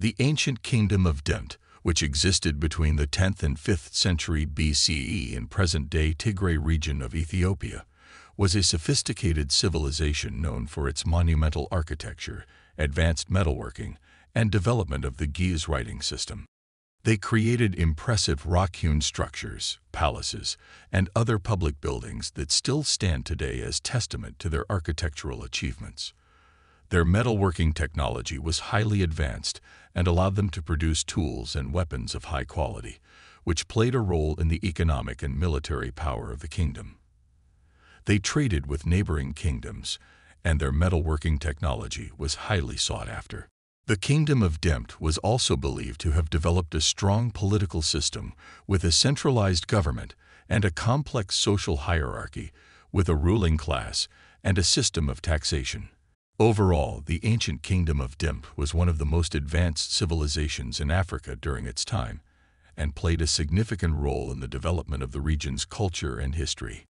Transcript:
The ancient kingdom of D'mt, which existed between the 10th and 5th century BCE in present-day Tigray region of Ethiopia, was a sophisticated civilization known for its monumental architecture, advanced metalworking, and development of the Ge'ez writing system. They created impressive rock-hewn structures, palaces, and other public buildings that still stand today as testament to their architectural achievements. Their metalworking technology was highly advanced and allowed them to produce tools and weapons of high quality, which played a role in the economic and military power of the kingdom. They traded with neighboring kingdoms, and their metalworking technology was highly sought after. The kingdom of D'mt was also believed to have developed a strong political system with a centralized government and a complex social hierarchy with a ruling class and a system of taxation. Overall, the ancient kingdom of D'mt was one of the most advanced civilizations in Africa during its time and played a significant role in the development of the region's culture and history.